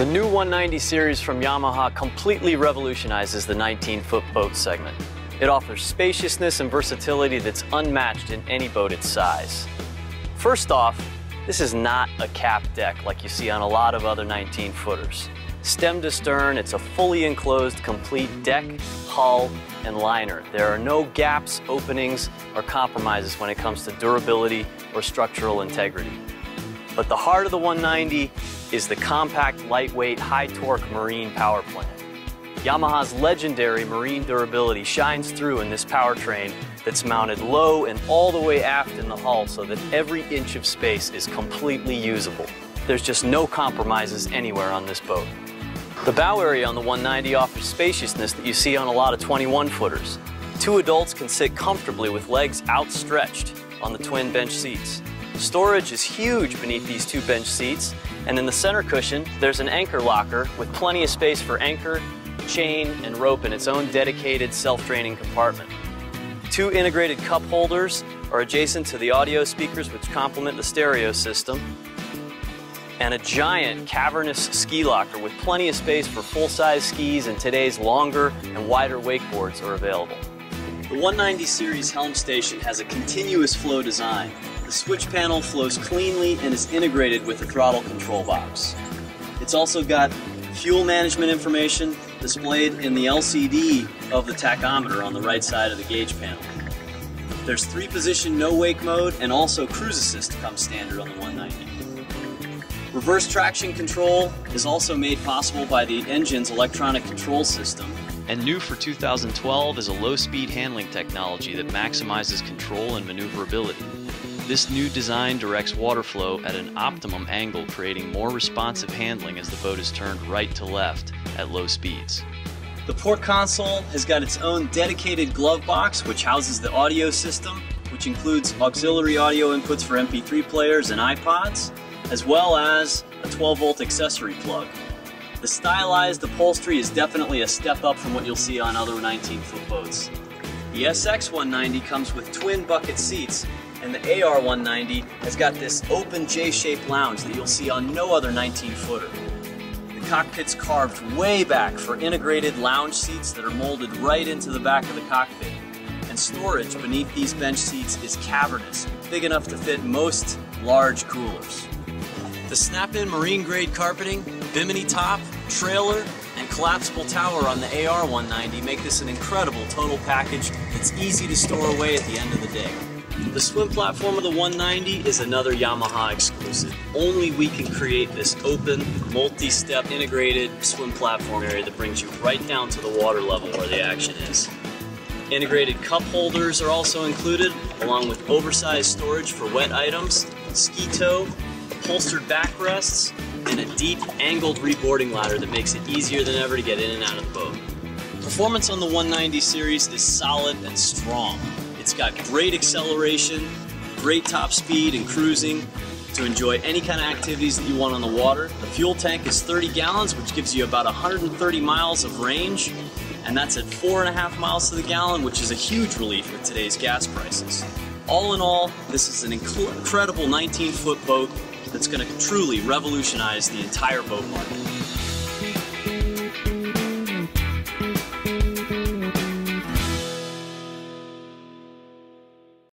The new 190 series from Yamaha completely revolutionizes the 19-foot boat segment. It offers spaciousness and versatility that's unmatched in any boat its size. First off, this is not a cap deck like you see on a lot of other 19-footers. Stem to stern, it's a fully enclosed complete deck, hull, and liner. There are no gaps, openings, or compromises when it comes to durability or structural integrity. But the heart of the 190 is the compact, lightweight, high-torque marine power plant. Yamaha's legendary marine durability shines through in this powertrain that's mounted low and all the way aft in the hull so that every inch of space is completely usable. There's just no compromises anywhere on this boat. The bow area on the 190 offers spaciousness that you see on a lot of 21 footers. Two adults can sit comfortably with legs outstretched on the twin bench seats. Storage is huge beneath these two bench seats, and in the center cushion, there's an anchor locker with plenty of space for anchor, chain, and rope in its own dedicated self-draining compartment. Two integrated cup holders are adjacent to the audio speakers which complement the stereo system, and a giant cavernous ski locker with plenty of space for full-size skis and today's longer and wider wakeboards are available. The 190 series helm station has a continuous flow design. The switch panel flows cleanly and is integrated with the throttle control box. It's also got fuel management information displayed in the LCD of the tachometer on the right side of the gauge panel. There's three position no wake mode and also cruise assist comes standard on the 190. Reverse traction control is also made possible by the engine's electronic control system. And new for 2012 is a low-speed handling technology that maximizes control and maneuverability. This new design directs water flow at an optimum angle, creating more responsive handling as the boat is turned right to left at low speeds. The port console has got its own dedicated glove box, which houses the audio system, which includes auxiliary audio inputs for MP3 players and iPods, as well as a 12 volt accessory plug. The stylized upholstery is definitely a step up from what you'll see on other 19 foot boats. The SX190 comes with twin bucket seats and the AR190 has got this open J-shaped lounge that you'll see on no other 19 footer. The cockpit's carved way back for integrated lounge seats that are molded right into the back of the cockpit. And storage beneath these bench seats is cavernous, big enough to fit most large coolers. The snap-in marine grade carpeting, bimini top, trailer, and collapsible tower on the AR190 make this an incredible total package that's easy to store away at the end of the day. The swim platform of the 190 is another Yamaha exclusive. Only we can create this open, multi-step integrated swim platform area that brings you right down to the water level where the action is. Integrated cup holders are also included, along with oversized storage for wet items, ski tow, upholstered backrests, and a deep angled reboarding ladder that makes it easier than ever to get in and out of the boat. Performance on the 190 series is solid and strong. It's got great acceleration, great top speed and cruising to enjoy any kind of activities that you want on the water. The fuel tank is 30 gallons, which gives you about 130 miles of range, and that's at four and a half miles to the gallon, which is a huge relief with today's gas prices. All in all, this is an incredible 19 foot boat that's going to truly revolutionize the entire boat market.